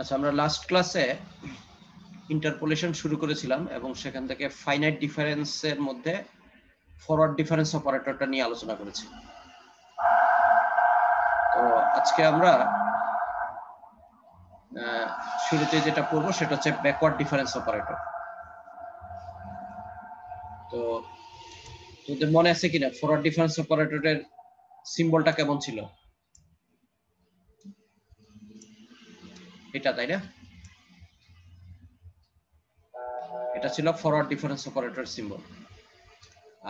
আচ্ছা আমরা লাস্ট ক্লাসে ইন্টারপোলেশন শুরু করেছিলাম এবং সেখান থেকে ফাইনাইট ডিফারেন্সের মধ্যে ফরওয়ার্ড ডিফারেন্স অপারেটরটা নিয়ে আলোচনা করেছি। তো আজকে আমরা শুরুতে যেটা পড়ব সেটা হচ্ছে ব্যাকওয়ার্ড ডিফারেন্স অপারেটর তো তোদের মনে আছে কিনা? ফরওয়ার্ড ডিফারেন্স অপারেটরের সিম্বলটা কেমন ছিল? এটা, তাই না? এটা ছিল ফরওয়ার্ড ডিফারেন্স অপারেটর সিম্বল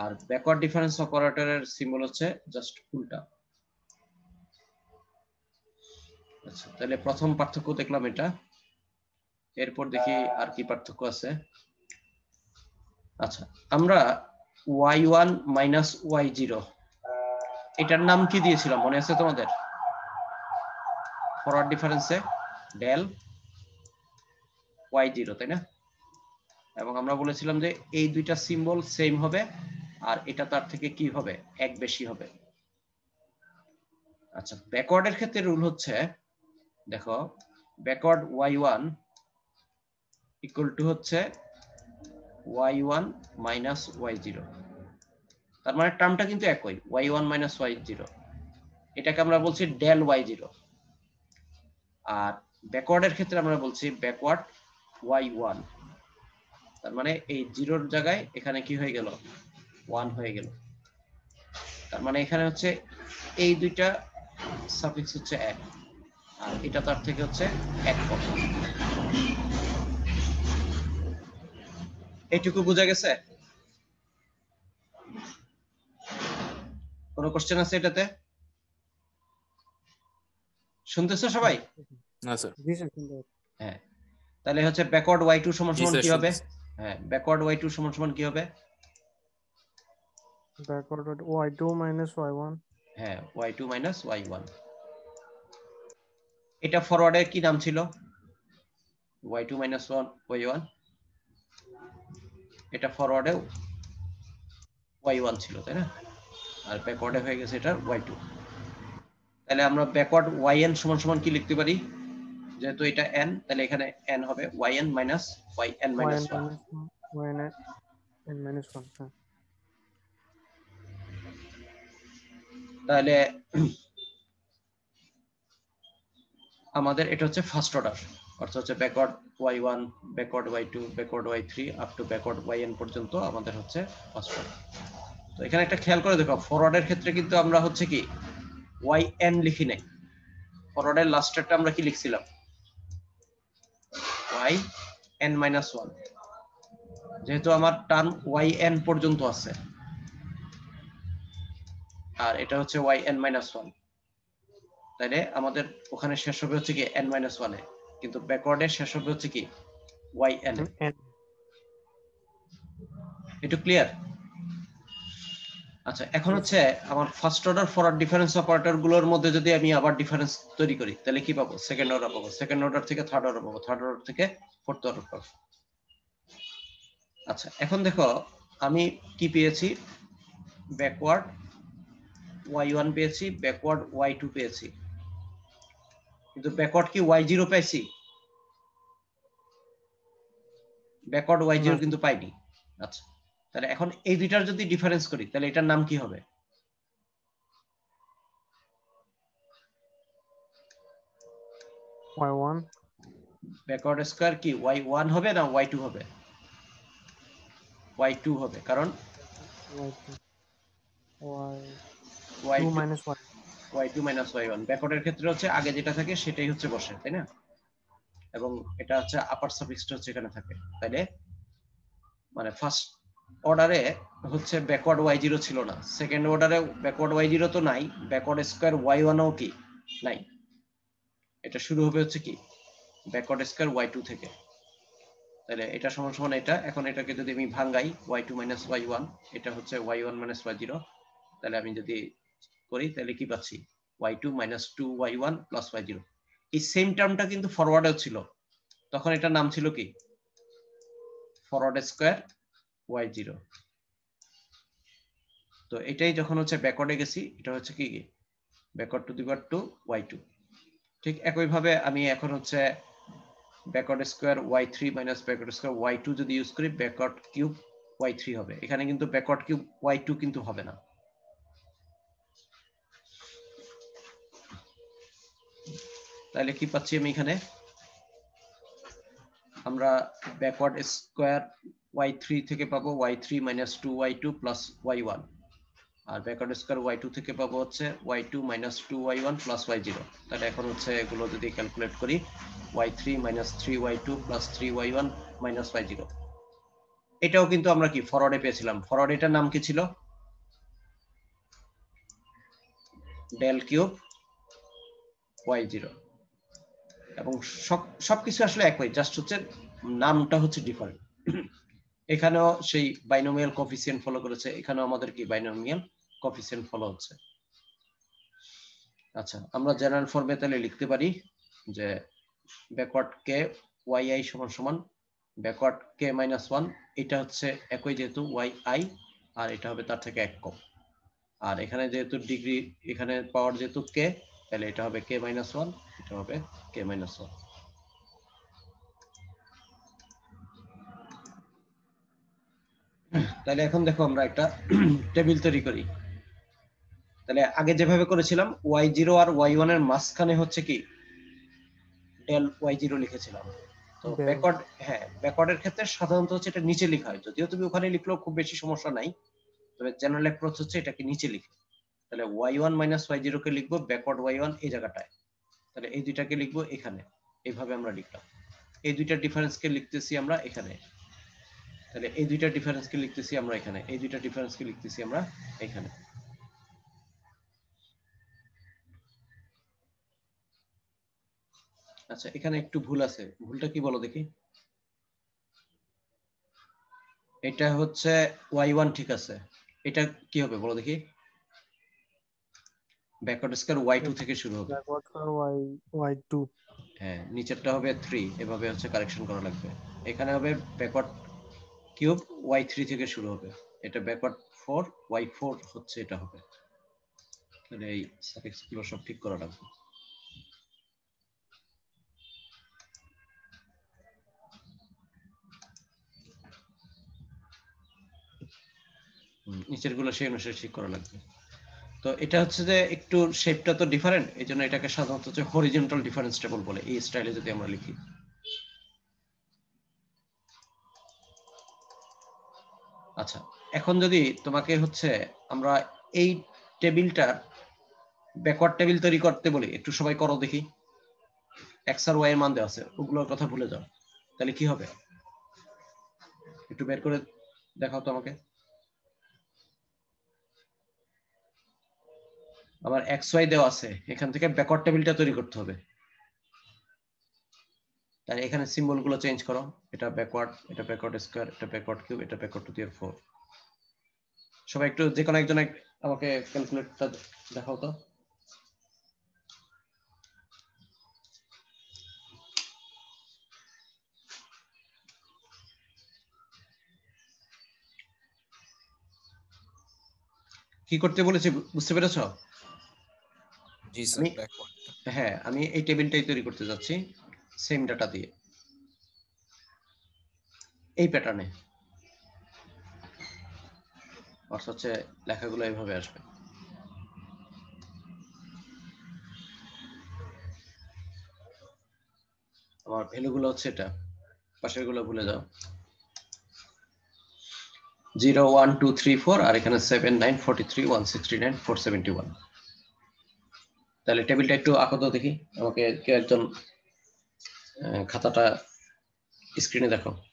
আর ব্যাকওয়ার্ড ডিফারেন্স অপারেটরের সিম্বল হচ্ছে জাস্ট উল্টা। আচ্ছা তাহলে প্রথম পার্থক্য দেখলাম এটা। এরপর দেখি আর কি পার্থক্য আছে। আচ্ছা আমরা Y one minus Y zero এটার নাম কি দিয়েছিলাম? মনে আছে তোমাদের? ফরওয়ার্ড ডিফারেন্সে ডেল ওয়াই জিরো তাই না? এবং আমরা বলেছিলাম যে এই দুইটা সিম্বল সেম হবে, আর এটা তার থেকে কি হবে? এক বেশি হবে। আচ্ছা ব্যাকওয়ার্ডের ক্ষেত্রে রুল হচ্ছে, দেখো backward Y one equal to হচ্ছে Y one minus Y zero তার মানে টার্মটা কিন্তু একই Y one minus Y zero এটাকে আমরা বলছি ডেল ওয়াই জিরো আর ব্যাকওয়ার্ডের ক্ষেত্রে আমরা বলছি ব্যাকওয়ার্ড ওয়াই ওয়ান। তার মানে এই জিরোর জায়গায় এখানে কি হয়ে গেল? ওয়ান হয়ে গেল। তার মানে এখানে হচ্ছে এই দুইটা সাফিক্স হচ্ছে এক, আর এটা তার থেকে হচ্ছে এক কম এইটুকু বোঝা গেছে? কোনো কোশ্চেন আছে এটাতে? শুনতেছো সবাই? না স্যার হ্যাঁ। তাহলে হচ্ছে ব্যাকওয়ার্ড ওয়াই টু সমান সমান কি হবে? হ্যাঁ ব্যাকওয়ার্ড ওয়াই টু সমান সমান কি হবে? At y2 minus y1 হ্যাঁ Y two minus Y one এটা ফরওয়ার্ডের কি নাম ছিল? Y two minus one Y one এটা ফরওয়ার্ডে ওয়াই ওয়ান ছিল তাই না? আর ব্যাকওয়ার্ডে হয়ে গেছে এটা ওয়াই টু তাহলে আমরা ব্যাকওয়ার্ড ওয়াই এন সমান সমান কি লিখতে পারি? যেহেতু এটা এন তাহলে এখানে এন হবে N minus yn 1 yn n minus 1 হ্যাঁ তাহলে আমাদের এটা হচ্ছে ফার্স্ট অর্ডার অর্থাৎ হচ্ছে backward Y one backward Y two backward Y three up to backward N পর্যন্ত আমাদের হচ্ছে ফার্স্ট অর্ডার তো এখানে একটা খেয়াল করে দেখো ফরওয়ার্ডের ক্ষেত্রে কিন্তু আমরা হচ্ছে কি এন লিখি নাই। ফরওয়ার্ডের লাস্টেরটা আমরা কি লিখছিলাম? ওয়াই এন মাইনাস ওয়ান যেহেতু আমার টার্ম ওয়াই এন পর্যন্ত আছে। আর এটা হচ্ছে ওয়াই এন মাইনাস ওয়ান তাইলে আমাদের ওখানে শেষ হবে হচ্ছে কি এন মাইনাস ওয়ানে কিন্তু ব্যাকওয়ার্ডে শেষ হবে হচ্ছে কি ওয়াই এন n একটু ক্লিয়ার আচ্ছা এখন হচ্ছে আমার ফার্স্ট অর্ডার ফরওয়ার্ড ডিফারেন্স অপারেটরগুলোর মধ্যে যদি আমি আবার ডিফারেন্স তৈরি করি তাহলে কি পাবো? সেকেন্ড অর্ডার পাবো। সেকেন্ড অর্ডার থেকে থার্ড অর্ডার পাবো। থার্ড অর্ডার থেকে ফোর্থ অর্ডার পাবো। আচ্ছা এখন দেখো আমি কি পেয়েছি? ব্যাকওয়ার্ড ওয়াই ওয়ান পেয়েছি ব্যাকওয়ার্ড ওয়াই টু পেয়েছি। কিন্তু ব্যাকওয়ার্ড কি ওয়াই জিরো পেয়েছি ব্যাকওয়ার্ড ওয়াই জিরো কিন্তু পাইনি। আচ্ছা। তাহলে এখন এই দুইটার যদি ডিফারেন্স করি তাহলে এটার নাম কি হবে? Y1 ব্যাকওয়ার্ড স্কোয়ার কি? ওয়াই ওয়ান হবে না ওয়াই টু হবে? ওয়াই টু হবে কারণ y2 y2 Y minus y Y two minus Y one ব্যাকওয়ার্ডের ক্ষেত্রে হচ্ছে আগে যেটা থাকে সেটাই হচ্ছে বসে তাই না? এবং এটা হচ্ছে আপার সাফিক্সটা হচ্ছে এখানে থাকে। তাইলে মানে ফার্স্ট অর্ডারে হচ্ছে ব্যাকওয়ার্ড ওয়াই জিরো ছিল না। সেকেন্ড অর্ডারে ব্যাকওয়ার্ড ওয়াই জিরো তো নাই ব্যাকওয়ার্ড স্কোয়ার ওয়াই ওয়ানও কি? নাই। এটা শুরু হবে হচ্ছে কি? ব্যাকওয়ার্ড স্কোয়ার ওয়াই টু থেকে। তাহলে এটা সমান সমান এটা। এখন এটাকে যদি আমি ভাঙ্গাই Y two minus Y one এটা হচ্ছে Y one minus Y zero তাহলে আমি যদি করি, তাহলে কি পাচ্ছি? Y two minus two Y one plus Y zero এই সেম টার্মটা কিন্তু ফরওয়ার্ডেও ছিল। তখন এটার নাম ছিল কি? ফরওয়ার্ড স্কোয়ার ওয়াই জিরো তো এটাই যখন হচ্ছে ব্যাকওয়ার্ডে গেছি, এটা হচ্ছে কি? কি backward to the power two Y two ঠিক একইভাবে আমি এখন হচ্ছে backward square Y three minus backward square Y two যদি ইউজ করি ব্যাকওয়ার্ড কিউব ওয়াই থ্রি হবে। এখানে কিন্তু ব্যাকওয়ার্ড কিউব ওয়াই টু কিন্তু হবে না। তাহলে কি পাচ্ছি আমি এখানে? আমরা ব্যাকওয়ার্ড স্কোয়ার ওয়াই থ্রি থেকে পাবো Y three minus two Y two plus Y one আর ব্যাকওয়ার্ড স্কোয়ার ওয়াই টু থেকে পাবো হচ্ছে Y two minus two Y one plus Y zero তাহলে এখন হচ্ছে এগুলো যদি ক্যালকুলেট করি Y three minus three Y two plus three Y one minus Y zero এটাও কিন্তু আমরা কি ফরওয়ার্ডে পেয়েছিলাম। ফরওয়ার্ড এটার নাম কি ছিল? ডেল কিউব ওয়াই জিরো এবং সব, সবকিছু আসলে একই জাস্ট হচ্ছে নামটা হচ্ছে ডিফারেন্ট এখানেও সেই বাইনোমিয়াল কফিসিয়েন্ট ফলো করেছে। এখানেও আমাদের কি বাইনোমিয়াল কফিসিয়েন্ট ফলো হচ্ছে? আচ্ছা আমরা জেনারেল ফর্মে তাহলে লিখতে পারি যে ব্যাকওয়ার্ড কে ওয়াই আই সমান সমান ব্যাকওয়ার্ড কে মাইনাস ওয়ান এটা হচ্ছে একই যেহেতু ওয়াই আই আর এটা হবে তার থেকে এক কম। আর এখানে যেহেতু ডিগ্রি এখানে পাওয়ার যেহেতু কে তাহলে এটা হবে কে মাইনাস ওয়ান এটা হবে কে মাইনাস ওয়ান তাহলে এখন দেখো আমরা একটা টেবিল তৈরি করি। তাহলে আগে যেভাবে করেছিলাম ওয়াই জিরো আর ওয়াই ওয়ানের মাঝখানে হচ্ছে কি ডেল ওয়াই জিরো লিখেছিলাম। তো ব্যাকওয়ার্ড হ্যাঁ ব্যাকওয়ার্ডের ক্ষেত্রে সাধারণত হচ্ছে এটা নিচে লেখা হয়। যদিও তুমি ওখানে লিখলেও খুব বেশি সমস্যা নাই তবে জেনারেল অ্যাপ্রোচ হচ্ছে এটাকে নিচে লিখে। তাহলে Y one minus Y zero কে লিখব ব্যাকওয়ার্ড ওয়াই ওয়ান এই জায়গাটায়। তাহলে এই দুইটাকে লিখব এখানে এইভাবে আমরা লিখলাম। এই দুইটা ডিফারেন্সকে লিখতেছি আমরা এখানে। তাহলে এই দুইটা ডিফারেন্সকে লিখতেছি আমরা এখানে? এই দুইটা ডিফারেন্সকে লিখতেছি আমরা এখানে? আচ্ছা এখানে একটু ভুল আছে। ভুলটা কি বলো দেখি? এটা হচ্ছে ওয়াই ওয়ান ঠিক আছে। এটা কি হবে বলো দেখি? ব্যাকওয়ার্ড স্কয়ার ওয়াই টু থেকে শুরু হবে। Backward for y y2. হ্যাঁ নিচেরটা হবে থ্রি এভাবে হচ্ছে কারেকশন করা লাগবে। এখানে হবে ব্যাকওয়ার্ড কিউব ওয়াই থ্রি থেকে শুরু হবে। এটা ব্যাকওয়ার্ড ফোর ওয়াই ফোর হচ্ছে এটা হবে। তাহলে এই সাফিক্সগুলো সব ঠিক করা লাগবে। নিচেরগুলো সেই অনুসারে ঠিক করা লাগবে। তো এটা হচ্ছে যে একটু শেপটা তো ডিফারেন্ট এই জন্য এটাকে সাধারণত হচ্ছে হরিজেন্টাল ডিফারেন্স টেবল বলে, এই স্টাইলে যদি আমরা লিখি আচ্ছা এখন যদি তোমাকে হচ্ছে আমরা এই টেবিলটার ব্যাকওয়ার্ড টেবিল তৈরি করতে বলি, একটু সবাই করো দেখি। এক্স আর ওয়াই এর মান দেওয়া আছে, ওগুলোর কথা ভুলে যাও। তাহলে কি হবে? একটু বের করে দেখাও তো আমাকে। আবার এক্স ওয়াই দেওয়া আছে, এখান থেকে ব্যাকওয়ার্ড টেবিলটা তৈরি করতে হবে। তাহলে এখানে সিম্বলগুলো চেঞ্জ করো। এটা ব্যাকওয়ার্ড এটা ব্যাকওয়ার্ড স্কয়ার এটা ব্যাকওয়ার্ড কিউব এটা ব্যাকওয়ার্ড টু দি ফোর সবাই একটু যে কোনো একজন এক- আমাকে ক্যালকুলেটরটা দেখাও তো। কি করতে বলেছি বুঝতে পেরেছ? জি স্যার হ্যাঁ আমি এই টেবিলটাই তৈরি করতে যাচ্ছি সেম ডাটা দিয়ে। এই প্যাটার্নে অর্থাৎ হচ্ছে লেখাগুলো এইভাবে আসবে। আমার ভ্যালুগুলো হচ্ছে এটা। পাশেরগুলো ভুলে যাও। Zero one two three four আর এখানে seven nine forty three one sixty nine four seventy one. তাহলে টেবিলটা একটু আঁকো দেখি। আমাকে কেউ একজন খাতাটা স্ক্রিনে দেখো।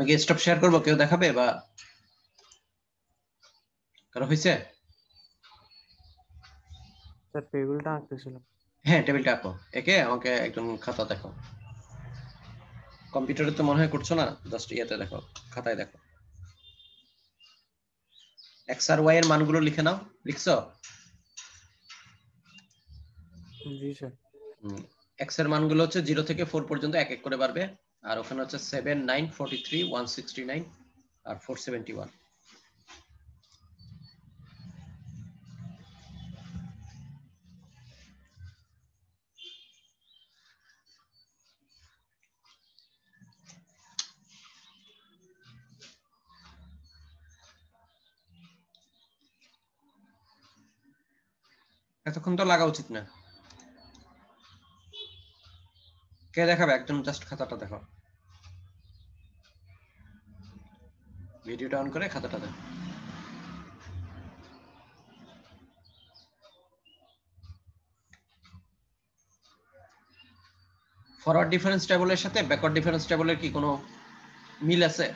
আমি কি স্টপ শেয়ার করব? কেউ দেখাবে বা কারও হয়েছে? স্যার টেবিলটা আঁকতেছিলাম। হ্যাঁ টেবিলটা আঁকো। একে আমাকে একজন খাতা দেখো। কম্পিউটারে তো মনে হয় করছ না? জাস্ট ইয়েতে দেখো খাতায় দেখো। এক্স আর ওয়াই এর মানগুলো লিখে নাও। লিখছো? জি স্যার। এক্সের মানগুলো হচ্ছে জিরো থেকে ফোর পর্যন্ত এক এক করে বাড়বে। আর ওখানে হচ্ছে seven nine forty three one sixty nine আর ফোর সেভেন্টি ওয়ান এতক্ষণ তো লাগা উচিত না। কে দেখাবে? একজন জাস্ট খাতাটা দেখো। ভিডিওটা অন করে খাতাটা দেখো। ফরওয়ার্ড ডিফারেন্স টেবলের সাথে ব্যাকওয়ার্ড ডিফারেন্স টেবলের কি কোনো মিল আছে?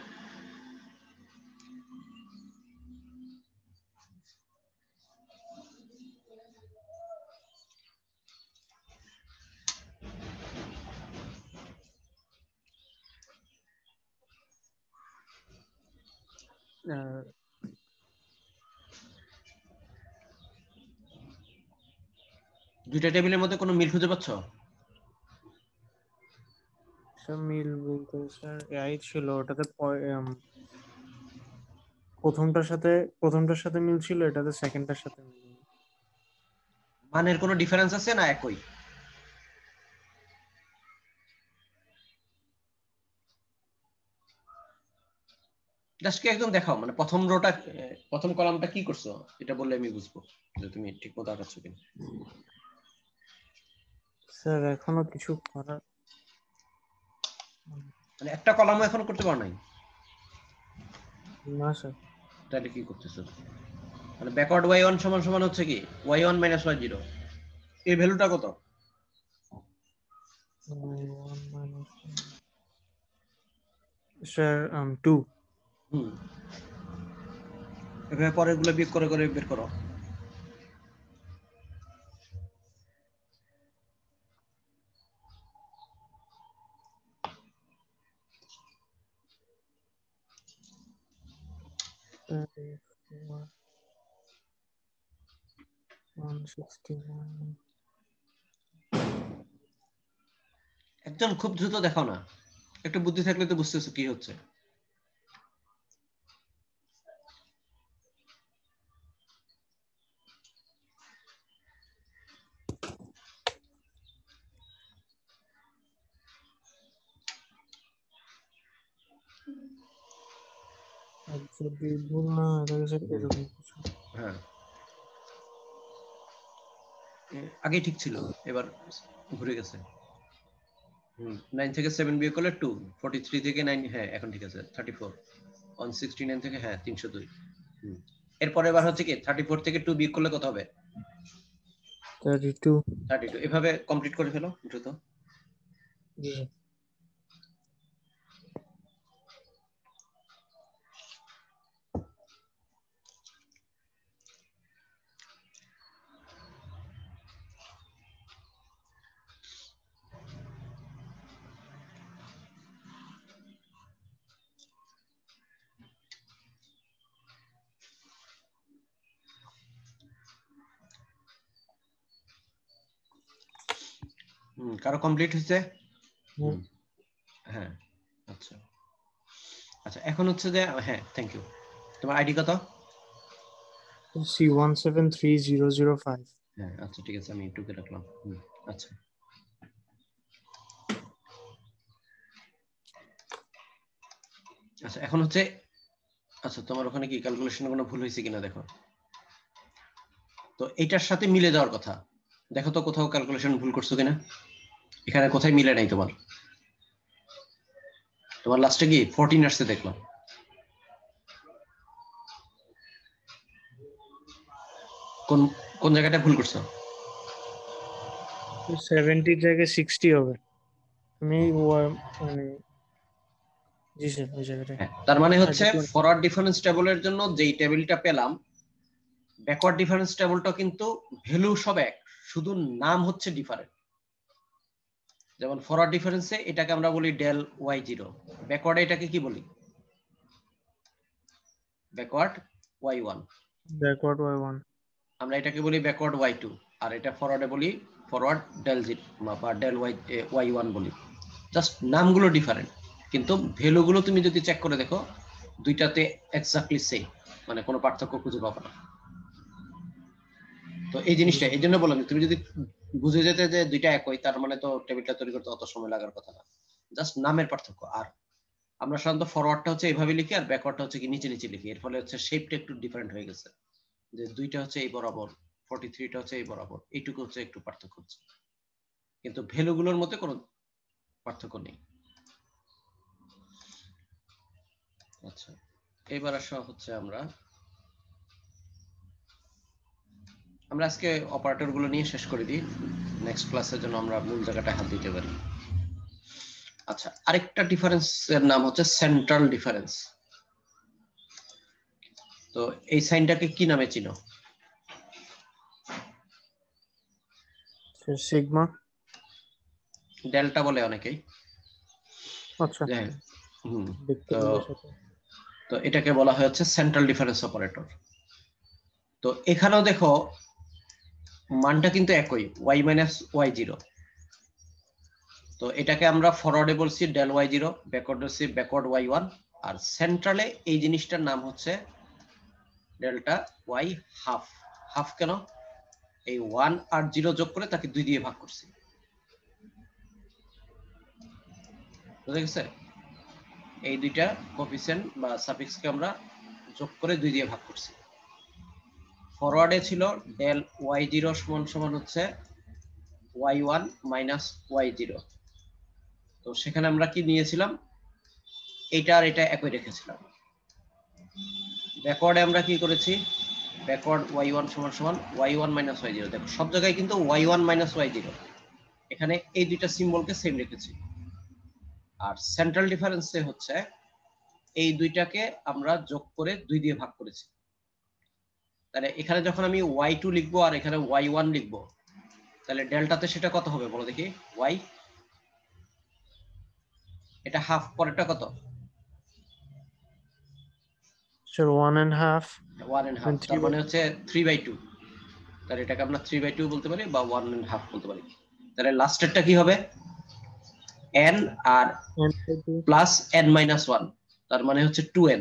দুইটা টেবিলের মধ্যে কোনো মিল খুঁজে পাচ্ছ? মিল বলতে স্যার এআই ছিল ওটাতে প্রথমটার সাথে প্রথমটার সাথে মিল ছিল এটাতে সেকেন্ডটার সাথে মিল মানের কোনো ডিফারেন্স আছে না একই? জাস্ট কি একদম দেখাও মানে প্রথম রোটা প্রথম কলামটা কি করছ? এটা বললে আমি বুঝব যে তুমি ঠিক মতো আগাচ্ছ কিনা। স্যার এখনও কিছু করার মানে একটা কলামও এখনও করতে পারো নাই? না স্যার। তাহলে কি করতেছো? মানে ব্যাকওয়ার্ড ওয়াই ওয়ান সমান সমান হচ্ছে কি? Y one minus Y zero এই ভ্যালুটা কত? Sir two hmm. এভাবে পরেরগুলো বিয়োগ করে করে বের করো। ওয়ান একজন খুব দ্রুত দেখাও না। একটু বুদ্ধি থাকলে তো বুঝতেছো কি হচ্ছে। যদি ভুল না হয়ে থাকে এরকম কিছু। হ্যাঁ। এ, আগেই ঠিক ছিল এবার ঘুরে গেছে। নাইন থেকে সেভেন বিয়ে করলে টু ফোর্টি থ্রি থেকে নাইন হ্যাঁ এখন ঠিক আছে thirty four one sixty nine থেকে হ্যাঁ তিনশো দুই। হুম। এরপরে এবার হচ্ছে কি থার্টি ফোর থেকে টু বিয়োগ করলে কত হবে? থার্টি টু থার্টি টু এভাবে কমপ্লিট করে ফেলো দ্রুত। হুম কারও কমপ্লিট হয়েছে? হ্যাঁ আচ্ছা। আচ্ছা এখন হচ্ছে যে হ্যাঁ থ্যাংক ইউ তোমার আইডি কত? C one seven three zero zero five হ্যাঁ আচ্ছা ঠিক আছে আমি টুকে রাখলাম। আচ্ছা। আচ্ছা এখন হচ্ছে আচ্ছা তোমার ওখানে কি ক্যালকুলেশনে কোনো ভুল হয়েছে কিনা দেখো? তো এইটার সাথে মিলে যাওয়ার কথা। দেখো তো কোথাও ক্যালকুলেশন ভুল করছ কিনা? এখানে কোথায় মিলে নাই তোমার? তোমার লাস্টে কি ফোরটিন আসছে দেখলাম। কোন কোন জায়গাটা ভুল করছ? সেভেন্টির জায়গায় সিক্সটি হবে। আমি মানে জি স্যার ওই জায়গাটায়। হ্যাঁ, তার মানে হচ্ছে ফরওয়ার্ড ডিফারেন্স টেবলের জন্য যেই টেবিলটা পেলাম ব্যাকওয়ার্ড ডিফারেন্স টেবলটা কিন্তু ভ্যালু সব এক শুধু নাম হচ্ছে ডিফারেন্ট যেমন ফরওয়ার্ড ডিফারেন্সে এটাকে আমরা বলি ডেল ওয়াই জিরো ব্যাকওয়ার্ডে এটাকে কি বলি? Backward Y one backward Y one আমরা এটাকে বলি ব্যাকওয়ার্ড ওয়াই টু আর এটা ফরওয়ার্ডে বলি ফরওয়ার্ড ডেল জি বা ডেল ওয়াই ওয়াই ওয়ান বলি। জাস্ট নামগুলো ডিফারেন্ট কিন্তু ভ্যালুগুলো তুমি যদি চেক করে দেখো দুইটাতে এক্স্যাক্টলি সেম মানে কোনো পার্থক্য খুঁজে পাবে না। তো এই জিনিসটা এই জন্য বললাম তুমি যদি বুঝে যেতে যে দুইটা একই তার মানে তো টেবিলটা তৈরি করতে অত সময় লাগার কথা না। জাস্ট নামের পার্থক্য আর। আমরা সাধারণত ফরওয়ার্ডটা হচ্ছে এইভাবে লিখি আর ব্যাকওয়ার্ডটা হচ্ছে কি নিচে নিচে লিখি। এর ফলে হচ্ছে শেপটা একটু ডিফারেন্ট হয়ে গেছে। যে দুইটা হচ্ছে এই বরাবর ফর্টি থ্রিটা হচ্ছে এই বরাবর, এইটুকু হচ্ছে একটু পার্থক্য হচ্ছে। কিন্তু ভ্যালুগুলোর মধ্যে কোনো পার্থক্য নেই। আচ্ছা এবার আসা হচ্ছে আমরা আমরা আজকে অপারেটরগুলো নিয়ে শেষ করে দিই। নেক্সট ক্লাসের জন্য আমরা মূল জায়গাটা হাত দিতে পারি। আচ্ছা আরেকটা ডিফারেন্স এর নাম হচ্ছে সেন্ট্রাল ডিফারেন্স তো এই সাইনটাকে কি নামে চিনো? সিগমা। ডেল্টা বলে অনেকেই। আচ্ছা। তো- এটাকে বলা হয় হচ্ছে সেন্ট্রাল ডিফারেন্স অপারেটর তো এখানেও দেখো মানটা কিন্তু একই ওয়াই মাইনাস ওয়াই জিরো তো এটাকে আমরা ফরওয়ার্ডে বলছি ডেল ওয়াই জিরো ব্যাকওয়ার্ড বলছি ব্যাকওয়ার্ড ওয়াই ওয়ান আর সেন্ট্রালে এই জিনিসটার নাম হচ্ছে ডেল্টা ওয়াই হাফ হাফ কেন? এই ওয়ান আর জিরো যোগ করে তাকে দুই দিয়ে ভাগ করছি। বুঝা গেছে? এই দুইটা কোফিসিয়েন্ট বা সাফিক্সকে আমরা যোগ করে দুই দিয়ে ভাগ করছি। ফরওয়ার্ডে ছিল ডেল ওয়াই জিরো সমান সমান হচ্ছে Y one minus Y zero তো সেখানে আমরা কি নিয়েছিলাম? এটা আর এটা একই রেখেছিলাম। ব্যাকওয়ার্ডে আমরা কি করেছি? ব্যাকওয়ার্ড ওয়াই ওয়ান সমান সমান Y one minus Y zero দেখো, সব জায়গায় কিন্তু Y one minus Y zero এখানে এই দুইটা সিম্বলকে সেম রেখেছি। আর সেন্ট্রাল ডিফারেন্সে হচ্ছে এই দুইটাকে আমরা যোগ করে দুই দিয়ে ভাগ করেছি। তাহলে এখানে যখন আমি ওয়াই টু লিখব আর এখানে ওয়াই ওয়ান লিখব তাহলে ডেল্টাতে সেটা কত হবে বলো দেখি? ওয়াই এটা হাফ পরেরটা কত? Sir one and half one and half তার মানে হচ্ছে থ্রি বাই টু তাহলে এটাকে আমরা থ্রি বাই টু বলতে পারি বা ওয়ান এন্ড হাফ বলতে পারি। তাহলে লাস্টেরটা কি হবে? এন আর প্লাস এন মাইনাস ওয়ান তার মানে হচ্ছে টু এন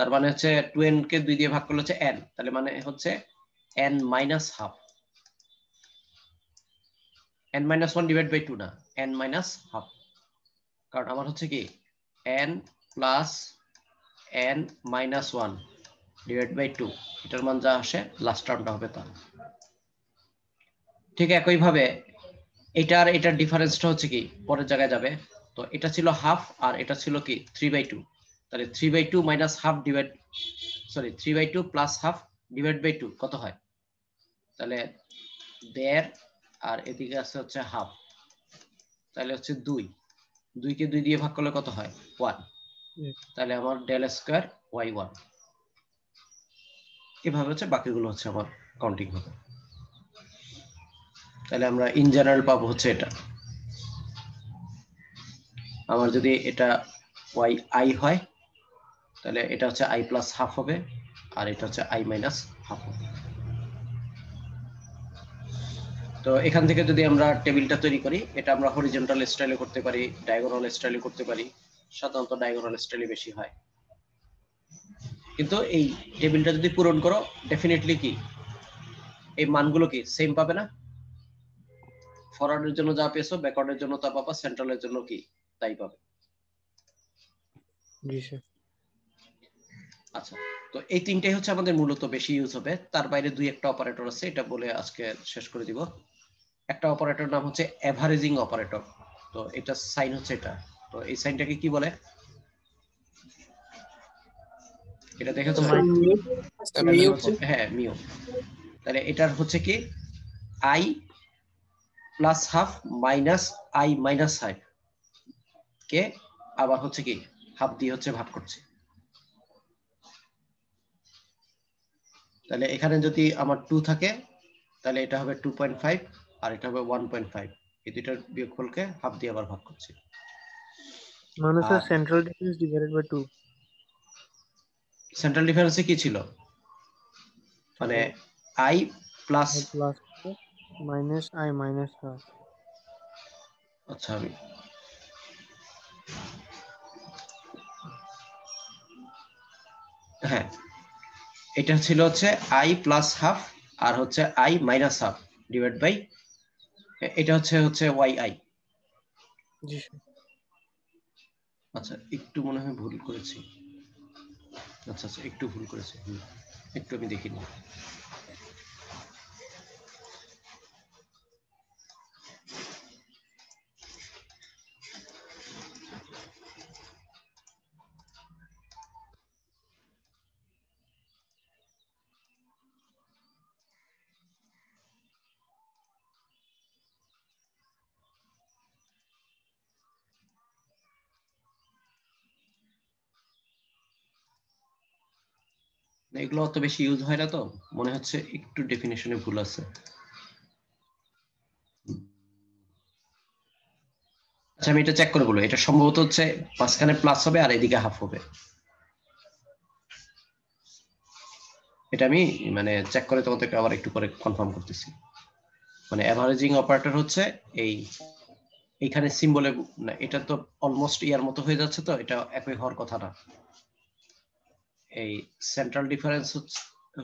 তার মানে হচ্ছে টু এন কে দুই দিয়ে ভাগ করলে হচ্ছে এন তাহলে মানে হচ্ছে N minus half N minus one divide by two না এন মাইনাস হাফ কারণ আমার হচ্ছে কি N plus N minus one divide by two এটার মান যা আসে লাস্ট টার্মটা হবে তা। ঠিক একইভাবে এটা আর এটার ডিফারেন্সটা হচ্ছে কি, পরের জায়গায় যাবে। তো এটা ছিল হাফ আর এটা ছিল কি থ্রি বাই টু তাহলে three by two minus half divide sorry three by two plus half divide by two কত হয়? তাহলে দেড় আর এদিকে আছে হচ্ছে হাফ তাহলে হচ্ছে দুই দুইকে দুই দিয়ে ভাগ করলে কত হয়? ওয়ান তাহলে আমার ডেল স্কোয়ার ওয়াই ওয়ান এভাবে হচ্ছে বাকিগুলো হচ্ছে আমার কাউন্টিং হবে। তাহলে আমরা ইন জেনারেল পাবো হচ্ছে এটা। আমার যদি এটা ওয়াই আই হয় তাহলে এটা হচ্ছে আই প্লাস হাফ হবে, আর এটা হচ্ছে আই মাইনাস হাফ হবে। তো এখান থেকে যদি আমরা টেবিলটা তৈরি করি, এটা আমরা হরিজন্টাল স্টাইলে করতে পারি ডায়াগোনাল স্টাইলে করতে পারি, সাধারণত ডায়াগোনাল স্টাইলে বেশি হয়। কিন্তু এই টেবিলটা যদি পূরণ করো ডেফিনেটলি কি? এই মানগুলো কি সেম পাবে না? ফরওয়ার্ডের জন্য যা পেয়েছ ব্যাকওয়ার্ডের জন্য তা পাবা সেন্ট্রালের জন্য কি, তাই পাবে। জি স্যার আচ্ছা তো এই তিনটাই হচ্ছে আমাদের মূলত বেশি ইউজ হবে। তার বাইরে দুই একটা অপারেটর আছে এটা বলে আজকে শেষ করে দিব। একটা অপারেটর নাম হচ্ছে এভারেজিং অপারেটর তো এটা সাইন হচ্ছে এটা। তো এই সাইনটাকে কি বলে? এটা নাম হচ্ছে- হ্যাঁ মিও তাহলে এটার হচ্ছে কি? I plus half minus I minus half কে আবার হচ্ছে কি? হাফ দিয়ে হচ্ছে ভাগ করছে। তাহলে এখানে যদি আমার টু থাকে তাহলে এটা হবে টু পয়েন্ট ফাইভ আর এটা হবে ওয়ান পয়েন্ট ফাইভ এই দুইটার বিয়োগফলকে হাফ দিয়ে আবার ভাগ করছি। মানে sir central difference divided by two central ডিফারেন্সে কি ছিল? মানে I plus plus minus I minus half আচ্ছা আমি হ্যাঁ এটা ছিল হচ্ছে আই প্লাস হাফ আর হচ্ছে I minus half divide by এটা হচ্ছে হচ্ছে ওয়াই আই আচ্ছা একটু মনে হয় ভুল করেছি। আচ্ছা আচ্ছা একটু ভুল করেছি। একটু আমি দেখিনি। এগুলো অত বেশি ইউজ হয় না তো। মনে হচ্ছে একটু ডেফিনেশনে ভুল আছে। আচ্ছা আমি এটা চেক করে বলব এটা সম্ভবত হচ্ছে মাঝখানে প্লাস হবে আর এদিকে হাফ হবে। এটা আমি মানে চেক করে তোমাদেরকে আবার একটু পরে কনফার্ম করতেছি। মানে অ্যাভারেজিং অপারেটর হচ্ছে এই, এইখানে সিম্বলে না, এটা তো অলমোস্ট ইয়ার মতো হয়ে যাচ্ছে তো, এটা একই হওয়ার কথা না। এই সেন্ট্রাল ডিফারেন্স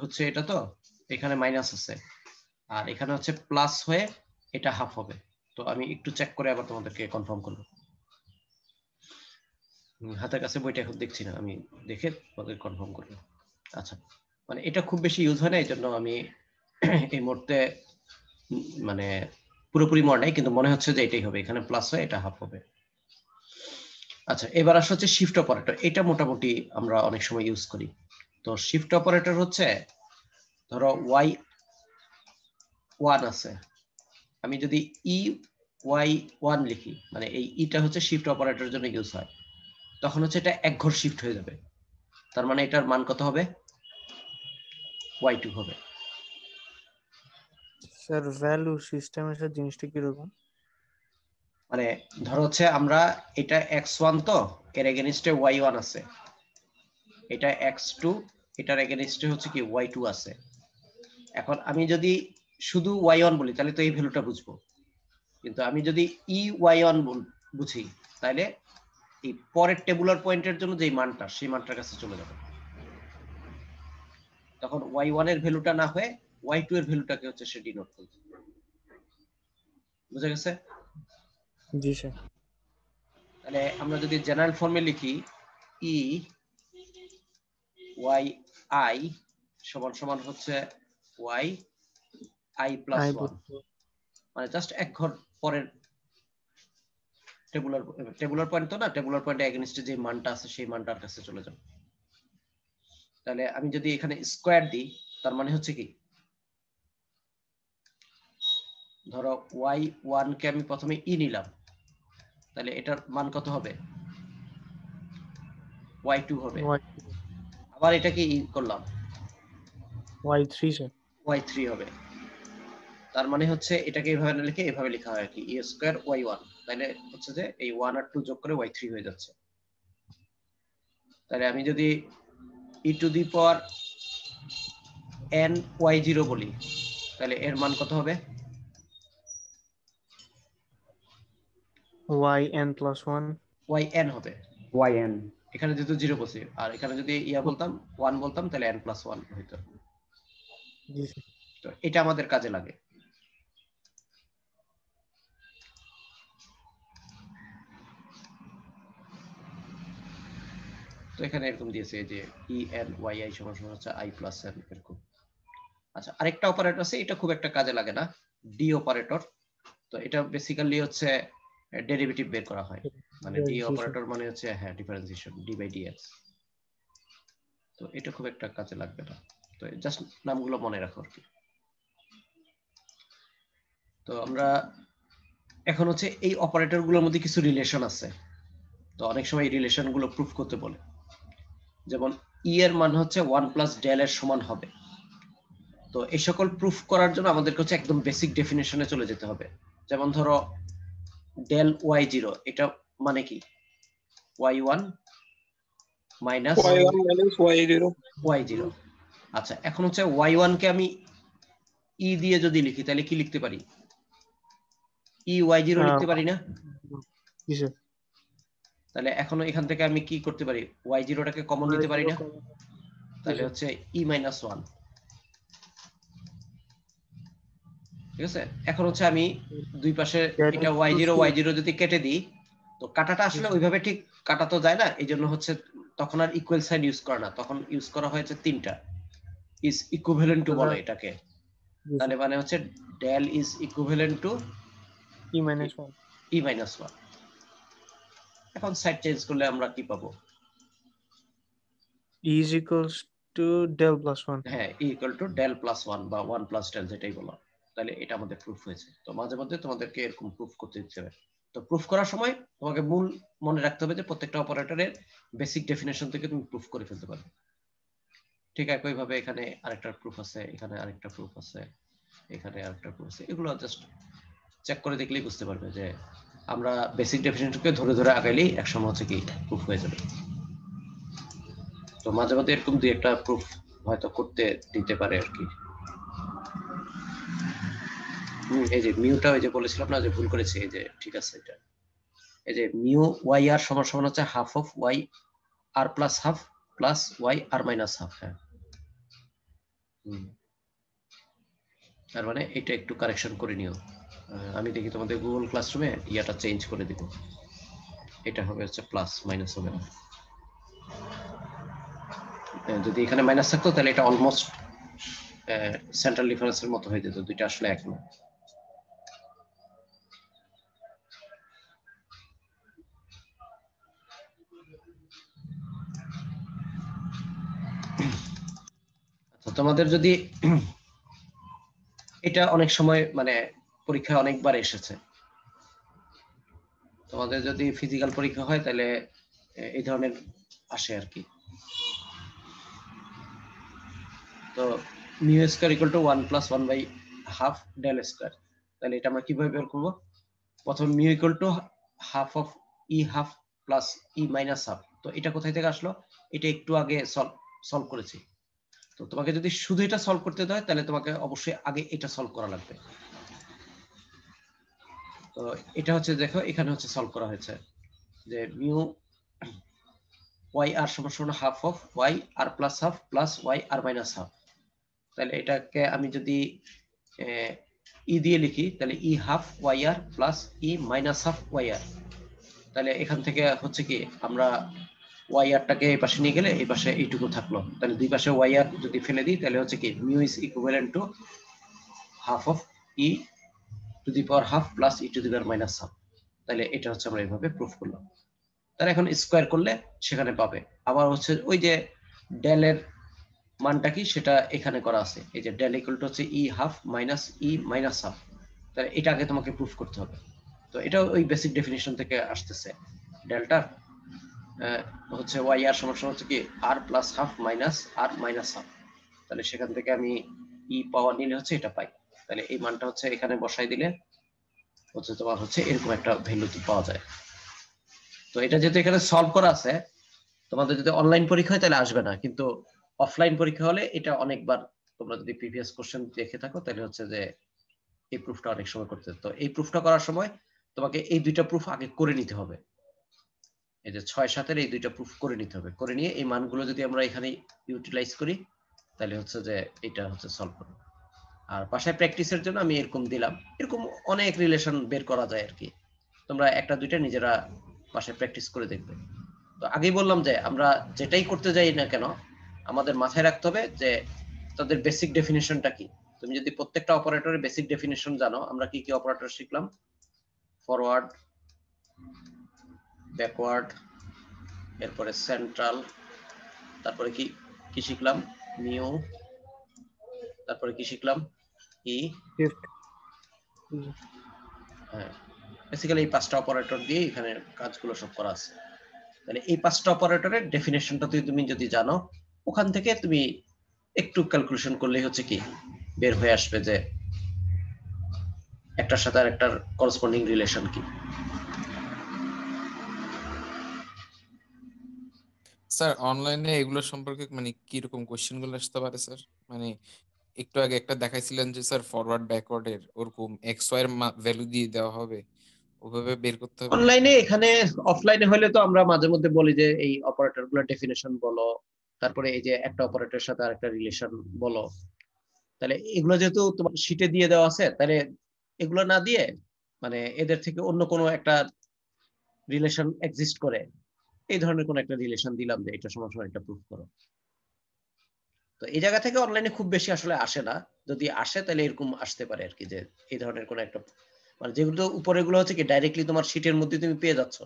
হচ্ছে এটা তো? এখানে মাইনাস আছে। আর এখানে হচ্ছে প্লাস হয়ে এটা হাফ হবে। তো আমি একটু চেক করে আবার তোমাদেরকে কনফার্ম করব। হাতের কাছে বইটা এখন দেখছি না, আমি দেখে তোমাদের কনফার্ম করব। আচ্ছা মানে এটা খুব বেশি ইউজ হয় না এই জন্য আমি এই মুহূর্তে মানে পুরোপুরি মনে নাই, কিন্তু মনে হচ্ছে যে এটাই হবে। এখানে প্লাস হয়ে এটা হাফ হবে। আচ্ছা এবার আসা হচ্ছে শিফট অপারেটর এটা মোটামুটি আমরা অনেক সময় ইউজ করি। তো শিফট অপারেটর হচ্ছে, ধরো ওয়াই ওয়ান আছে। আমি যদি ই ওয়াই ওয়ান লিখি মানে এই ইটা হচ্ছে শিফট অপারেটরের জন্য ইউজ হয়, তখন হচ্ছে এটা এক ঘর শিফট হয়ে যাবে। তার মানে এটার মান কত হবে? ওয়াই টু হবে। স্যার ভ্যালু সিস্টেমের সাথে জিনিসটা কীরকম? মানে ধরো হচ্ছে আমরা এটা এক্স ওয়ান তো, এর এগেনিস্টে ওয়াই ওয়ান আছে। এটা এক্স টু এটার এগেনিস্টে হচ্ছে কি ওয়াই টু আছে। এখন আমি যদি শুধু ওয়াই ওয়ান বলি, তাহলে তো এই ভ্যালুটা বুঝব। কিন্তু আমি যদি ই ওয়াই ওয়ান বুঝি, তাহলে এই পরের টেবুলার পয়েন্টের জন্য যে মানটা, সেই মানটার কাছে চলে যাবে। তখন ওয়াই ওয়ানের ভ্যালুটা না হয়ে ওয়াই টু এর ভ্যালুটাকে হচ্ছে সে ডিনোট করবে। বুঝা গেছে? জি স্যার। তাহলে আমরা যদি জেনারেল ফর্মে লিখি ই ওয়াই আই সমান সমান হচ্ছে ওয়াই আই প্লাস ওয়ান মানে জাস্ট এক ঘর পরের টেবুলার টেবুলার পয়েন্ট তো না? টেবুলার পয়েন্টে এগেনস্টে যে মানটা আছে সেই মানটার কাছে চলে যাবে। তাহলে আমি যদি এখানে স্কোয়ার দিই তার মানে হচ্ছে কি? ধরো ওয়াই ওয়ান কে আমি প্রথমে ই নিলাম। তাহলে এটার মান কত হবে? ওয়াই টু হবে। আবার এটাকে ই করলাম? Y three sir Y three হবে। তার মানে হচ্ছে এটাকে এইভাবে না লিখে এভাবে লেখা হয় কি। ই স্কোয়ার ওয়াই ওয়ান তাহলে হচ্ছে যে এই ওয়ান আর টু যোগ করে ওয়াই থ্রি হয়ে যাচ্ছে। তাহলে আমি যদি E to the power N Y zero বলি তাহলে এর মান কত হবে? Y N plus one Y N হবে। Yn এখানে যেহেতু জিরো বসে আর এখানে যদি ইয়া বলতাম ওয়ান বলতাম তাহলে এন প্লাস ওয়ান হইতো। তো এটা আমাদের কাজে লাগে। তো এখানে এরকম দিয়েছে যে ই এন ওয়াই আই সমান সমান হচ্ছে আই প্লাস এন এরকম। আচ্ছা আরেকটা অপারেটর আছে এটা খুব একটা কাজে লাগে না। ডি অপারেটর তো এটা বেসিক্যালি হচ্ছে ডেরিভেটিভ বের করা হয়। মানে ডি অপারেটর মানে হচ্ছে হ্যাঁ ডিফারেন্সিয়েশন ডি বাই ডিএক্স তো এটা খুব একটা কাজে লাগবে না। তো জাস্ট নামগুলো মনে রাখো আর কি। তো আমরা এখন হচ্ছে এই অপারেটরগুলোর মধ্যে কিছু রিলেশন আছে। তো অনেক সময় এই রিলেশনগুলো প্রুফ করতে বলে। যেমন ই এর মান হচ্ছে ওয়ান প্লাস ডেল এর সমান হবে। তো এই সকল প্রুফ করার জন্য আমাদেরকে হচ্ছে একদম বেসিক ডেফিনেশনে চলে যেতে হবে। যেমন ধরো ডেল ওয়াই জিরো এটা মানে কি? Y one minus y1 minus y0 Y zero আচ্ছা এখন হচ্ছে ওয়াই ওয়ান কে আমি ই দিয়ে যদি লিখি তাহলে কি লিখতে পারি? E Y zero. লিখতে পারি না? তাহলে এখনও এখান থেকে আমি কি করতে পারি? ওয়াই জিরোটাকে কমন নিতে পারি না? তাহলে হচ্ছে ই মাইনাস ওয়ান ঠিক আছে? এখন হচ্ছে আমি দুই পাশে এটা ওয়াই জিরো ওয়াই জিরো যদি কেটে দিই তো কাটাটা আসলে ওইভাবে ঠিক কাটা তো যায় না এই জন্য হচ্ছে তখন আর ইকুয়াল সাইন ইউজ করে না। তখন ইউজ করা হয়েছে তিনটা। ইজ ইকুইভ্যালেন্ট টু বলে এটাকে। তাহলে মানে হচ্ছে del is equivalent to E minus one E minus one এখন সাইড চেঞ্জ করলে আমরা কি পাবো? Is equals to del plus one হ্যাঁ E equal to del plus one বা ওয়ান প্লাস ডেল যেটাই বলো। তাহলে এটা আমাদের প্রুফ হয়েছে। তো মাঝে মধ্যে তোমাদেরকে এরকম প্রুফ করতে দিতে হবে। তো প্রুফ করার সময় তোমাকে মূল মনে রাখতে হবে যে প্রত্যেকটা অপারেটরের বেসিক ডেফিনেশন থেকে তুমি প্রুফ করে ফেলতে পারবে। ঠিক একই ভাবে এখানে আরেকটা প্রুফ আছে, এখানে আরেকটা প্রুফ আছে, এখানে আরেকটা প্রুফ আছে। এগুলো জাস্ট চেক করে দেখলেই বুঝতে পারবে যে আমরা বেসিক ডেফিনেশনকে ধরে ধরে আগাইলেই একসময় হচ্ছে কি প্রুফ হয়ে যাবে। তো মাঝে মধ্যে এরকম দুই একটা প্রুফ হয়তো করতে দিতে পারে আর কি। এই যে মিউটা ওই যে বলেছিলাম না যে ভুল করেছে, এই যে ঠিক আছে এটা। এই যে মিউ ওয়াই আর সমান সমান হচ্ছে half of Y R plus half plus Y R minus half হ্যাঁ। তার মানে এটা একটু কারেকশন করে নিও। আমি দেখি তোমাদের গুগল ক্লাসরুমে ইয়াটা চেঞ্জ করে দিব। এটা হবে হচ্ছে প্লাস মাইনাস হবে না যদি এখানে মাইনাস থাকতো তাহলে এটা অলমোস্ট সেন্ট্রাল ডিফারেন্সের মতো হয়ে যেত। দুইটা আসলে এক না। আচ্ছা তোমাদের যদি এটা অনেক সময় মানে পরীক্ষায় অনেকবার এসেছে। তোমাদের যদি ফিজিক্যাল পরীক্ষা হয়, তাহলে এই ধরনের আসে আর কি। তো mu square equal to one plus one by half del square তাহলে এটা আমরা কীভাবে বের করব? প্রথম mu equal to half of E half plus E minus half তো এটা কোথায় থেকে আসলো? এটা একটু আগে সলভ সলভ করেছি। তো তোমাকে যদি শুধু এটা সলভ করতে হয় তাহলে তোমাকে অবশ্যই আগে এটা সলভ করা লাগবে। তো এটা হচ্ছে, দেখো, এখানে হচ্ছে সলভ করা হয়েছে যে মিউ ওয়াই আর সমান half of Y R plus half plus Y R minus half তাহলে এটাকে আমি যদি ই দিয়ে লিখি, তাহলে E half Y R plus E minus half Y R তাহলে এখান থেকে হচ্ছে কি, আমরা ওয়াই আরটাকে এই পাশে নিয়ে গেলে এই পাশে এইটুকু থাকল। তাহলে দুই পাশে ওয়াইয়ার যদি ফেলে দিই, তাহলে হচ্ছে কি mu is equivalent to half of E to the power half plus E to the power minus half তাহলে এটা হচ্ছে আমরা এইভাবে প্রুফ করলাম। তাহলে এখন স্কোয়ার করলে সেখানে পাবে। আবার হচ্ছে ওই যে ডেলের মানটা কি, সেটা এখানে করা আছে। এই যে ডেল ইকুয়াল টু হচ্ছে E half minus E minus half তাহলে এটা আগে তোমাকে প্রুফ করতে হবে। তো এটা ওই বেসিক ডেফিনেশন থেকে আসতেছে। ডেল্টার হচ্ছে ওয়াই আর সমান সমান হচ্ছে কি? R plus half minus R minus half তাহলে সেখান থেকে আমি ই পাওয়ার নিলে হচ্ছে এটা পাই। তাহলে এই মানটা হচ্ছে এখানে বসাই দিলে হচ্ছে তোমার হচ্ছে এরকম একটা ভ্যালু পাওয়া যায়। তো এটা যেহেতু এখানে সলভ করা আছে, তোমাদের যদি অনলাইন পরীক্ষা হয় তাহলে আসবে না। কিন্তু অফলাইন পরীক্ষা হলে এটা অনেকবার তোমরা যদি প্রিভিয়াস কোশ্চেন দেখে থাকো, তাহলে হচ্ছে যে এই প্রুফটা অনেক সময় করতে তো এই প্রুফটা করার সময় তোমাকে এই দুইটা প্রুফ আগে করে নিতে হবে। এই যে ছয় সাতের এই দুইটা প্রুফ করে নিতে হবে। করে নিয়ে এই মানগুলো যদি আমরা এখানে ইউটিলাইজ করি, তাহলে হচ্ছে যে এটা হচ্ছে সলভ করব। আর বাসায় প্র্যাকটিসের জন্য আমি এরকম দিলাম। এরকম অনেক রিলেশন বের করা যায় আর কি। তোমরা একটা, দুইটা নিজেরা বাসায় প্র্যাকটিস করে দেখবে। তো আগেই বললাম যে আমরা যেটাই করতে যাই না কেন, আমাদের মাথায় রাখতে হবে যে তাদের বেসিক ডেফিনেশনটা কি। তুমি যদি প্রত্যেকটা অপারেটরের বেসিক ডেফিনেশন জানো, আমরা কি কি অপারেটর শিখলাম? ফরওয়ার্ড ব্যাকওয়ার্ড এরপরে সেন্ট্রাল তারপরে কি কি শিখলাম? মিউ তারপরে কি শিখলাম? ই শিফট হ্যাঁ বেসিক্যালি এই পাঁচটা অপারেটর দিয়ে এখানে কাজগুলো সব করা আছে। মানে এই পাঁচটা অপারেটরের ডেফিনেশনটা তুই তুমি যদি জানো ওখান থেকে তুমি একটু ক্যালকুলেশন করলেই হচ্ছে কি বের হয়ে আসবে যে একটার সাথে আর একটার করসপন্ডিং রিলেশন কি। স্যার অনলাইনে এগুলো সম্পর্কে মানে কি রকম কোশ্চেনগুলো আসতে পারে, স্যার? মানে একটু আগে একটা দেখাইছিলেন যে, স্যার ফরওয়ার্ড ব্যাকওয়ার্ড এর ওরকম এক্স ওয়াই এর ভ্যালু দিয়ে দেওয়া হবে, ওভাবে বের করতে হবে। অনলাইনে এখানে অফলাইনে হলে তো আমরা মাঝে মধ্যে বলি যে, এই অপারেটরগুলোর ডেফিনেশন বলো, তারপরে এই যে একটা অপারেটরের সাথে আরেকটা রিলেশন বলো। তাহলে এগুলো যেহেতু তোমার শিটে দিয়ে দেওয়া আছে, তাহলে এগুলো না দিয়ে মানে এদের থেকে অন্য কোনো একটা রিলেশন এক্সিস্ট করে। এই ধরনের কোন একটা রিলেশন দিলাম যে এটা সমান সমান প্রুফ করো। তো এই জায়গা থেকে অনলাইনে খুব বেশি আসলে আসে না। যদি আসে তাহলে এরকম আসতে পারে আর কি যে এই ধরনের কোন একটা মানে যেগুলো উপরে গুলো হচ্ছে কি ডাইরেক্টলি তোমার শীটের মধ্যে তুমি পেয়ে যাচ্ছ।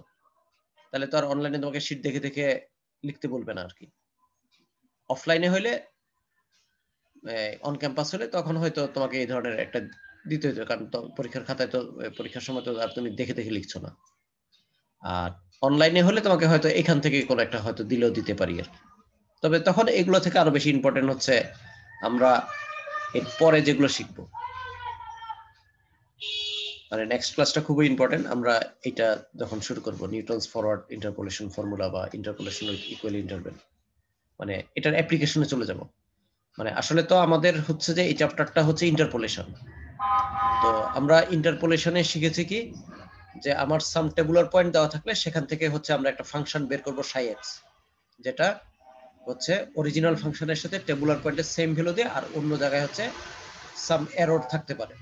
তাহলে তো আর অনলাইনে তোমাকে শীট দেখে দেখে লিখতে বলবে না আর কি। অফলাইনে হলে অন ক্যাম্পাস হলে তখন হয়তো তোমাকে এই ধরনের একটা দিতে হতো কারণ পরীক্ষার খাতায় তো পরীক্ষার সময় তো আর তুমি দেখে দেখে লিখছো না। আর অনলাইনে হলে তোমাকে হয়তো এখান থেকে কোনো একটা হয়তো দিলেও দিতে পারি আর তবে তখন এগুলো থেকে আরও বেশি ইম্পর্টেন্ট হচ্ছে আমরা এর পরে যেগুলো শিখব। মানে নেক্সট ক্লাসটা খুবই ইম্পর্টেন্ট আমরা এটা যখন শুরু করব নিউটনস ফরওয়ার্ড ইন্টারপোলেশন ফর্মুলা বা ইন্টারপোলেশন উইথ ইকুয়াল ইন্টারভেল মানে এটার অ্যাপ্লিকেশনে চলে যাব। মানে আসলে তো আমাদের হচ্ছে যে এই চ্যাপ্টারটা হচ্ছে ইন্টারপোলেশন তো আমরা ইন্টারপোলেশনে শিখেছি কি যে আমার সাম টেবুলার পয়েন্ট দেওয়া থাকলে সেখান থেকে হচ্ছে আমরা একটা ফাংশন বের করব সাই এক্স যেটা হচ্ছে অরিজিনাল ফাংশনের সাথে টেবুলার পয়েন্টের সেম ভ্যালু দিয়ে আর অন্য জায়গায় হচ্ছে সাম এরর থাকতে পারে।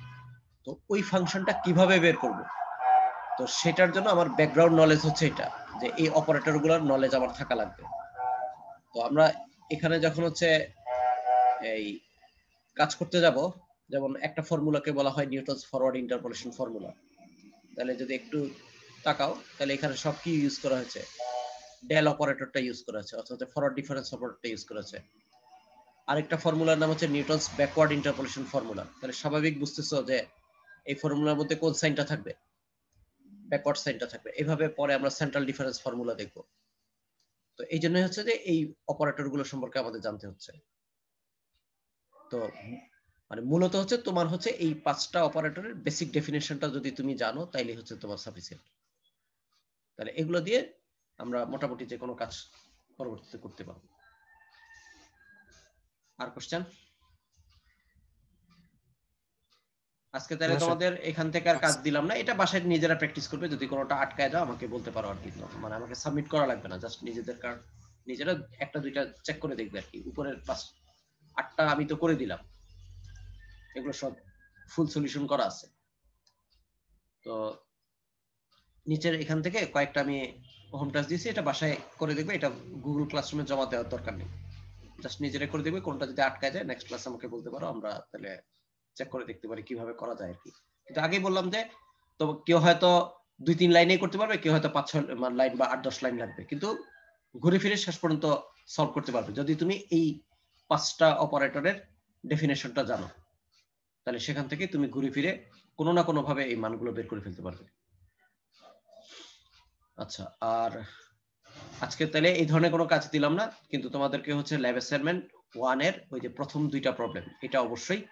তো ওই ফাংশনটা কীভাবে বের করব? তো সেটার জন্য আমার ব্যাকগ্রাউন্ড নলেজ হচ্ছে এটা, যে এই অপারেটরগুলোর নলেজ আমার থাকা লাগবে। তো আমরা এখানে যখন হচ্ছে এই কাজ করতে যাব, যেমন একটা ফর্মুলাকে বলা হয় নিউটনস ফরওয়ার্ড ইন্টারপোলেশন ফর্মুলা তাহলে যদি একটু তাকাও, তাহলে এখানে সব কি ইউজ করা হয়েছে? ডেল অপারেটরটা ইউজ করা হয়েছে, অর্থাৎ ফরওয়ার্ড ডিফারেন্স অপারেটরটা ইউজ করা হয়েছে। আরেকটা ফর্মুলার নাম হচ্ছে নিউটনস ব্যাকওয়ার্ড ইন্টারপোলেশন ফর্মুলা তাহলে স্বাভাবিক বুঝতেছো যে এই ফর্মুলার মধ্যে কোন সাইনটা থাকবে? ব্যাকওয়ার্ড সাইনটা থাকবে। এইভাবে পরে আমরা সেন্ট্রাল ডিফারেন্স ফর্মুলা দেখব। তো এই জন্যই হচ্ছে যে এই অপারেটরগুলো সম্পর্কে আমাদের জানতে হচ্ছে। তো মানে মূলত হচ্ছে তোমার হচ্ছে এই পাঁচটা অপারেটরের বেসিক ডেফিনেশনটা যদি তুমি জানো তাইলে হচ্ছে তোমার সাফিসিয়েন্ট তাহলে এগুলো দিয়ে আমরা মোটামুটি যে কোনো কাজ পরবর্তীতে করতে পারব। আর কোশ্চেন আজকে তাহলে তোমাদের এখান থেকে আর কাজ দিলাম না এটা বাসায় নিজেরা প্র্যাকটিস করবে যদি কোনোটা আটকায় দাও আমাকে বলতে পারো আর কি। মানে আমাকে সাবমিট করা লাগবে না জাস্ট নিজেদের কার নিজেরা একটা দুইটা চেক করে দেখবে আর কি। উপরের পাঁচ আটটা আমি তো করে দিলাম। এগুলো সব ফুল সলিউশন করা আছে। তো নিচের এখান থেকে কয়েকটা আমি হোম টাচ দিয়েছি, এটা বাসায় করে দেখবে, এটা গুগল ক্লাসরুমে জমা দেওয়ার দরকার নেই। জাস্ট নিজেরা করে দেখবে, কোনটা যদি আটকায় যায় নেক্সট ক্লাস আমাকে বলতে পারো, আমরা তাহলে চেক করে দেখতে পারি কীভাবে করা যায় আর কি। কিন্তু আগেই বললাম যে, তো কেউ হয়তো দুই তিন লাইনে করতে পারবে, কেউ হয়তো পাঁচ ছয় লাইন বা আট দশ লাইন লাগবে। কিন্তু ঘুরে ফিরে শেষ পর্যন্ত সলভ করতে পারবে। যদি তুমি এই পাঁচটা অপারেটরের ডেফিনেশনটা জানো। তাহলে সেখান থেকে তুমি ঘুরে ফিরে কোনো না কোনো ভাবে এই মানগুলো বের করে ফেলতে পারবে। আচ্ছা আর আজকে তাহলে এই ধরনের কোনো কাজ দিলাম না কিন্তু তোমাদেরকে হচ্ছে ল্যাব অ্যাসাইনমেন্ট ওয়ানের ওই যে প্রথম দুইটা প্রবলেম এটা অবশ্যই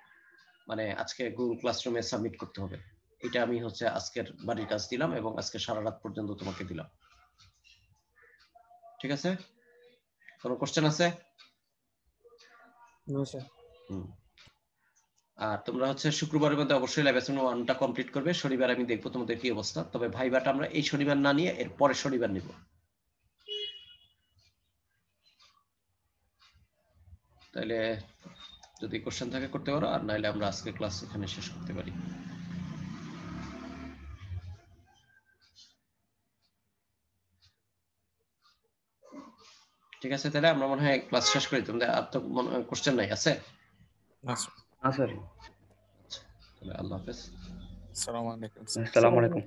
মানে আজকে গুগল ক্লাসরুমে সাবমিট করতে হবে। এটা আমি হচ্ছে আজকের বাড়ির কাজ দিলাম এবং আজকে সারা রাত পর্যন্ত তোমাকে দিলাম। ঠিক আছে? কোনো কোশ্চেন আছে? নো স্যার হুম। আর তোমরা হচ্ছে শুক্রবারের মধ্যে অবশ্যই ল্যাব অ্যাসাইনমেন্ট ওয়ানটা কমপ্লিট করবে। শনিবার আমি দেখব তোমাদের কি অবস্থা। তবে ভাইবাটা আমরা এই শনিবার না নিয়ে এর পরের শনিবার নিব। তাহলে যদি কোশ্চেন থাকে করতে পারো, আর নাহলে আমরা আজকে ক্লাস এখানে শেষ করতে পারি। ঠিক আছে তাহলে আমরা মনে হয় ক্লাস শেষ করি। তোমাদের আর তো কোশ্চেন নাই, আছে? স্যার হ্যাঁ স্যার। আল্লাহ হাফেজ। আসসালামু আলাইকুম আসসালামু আলাইকুম।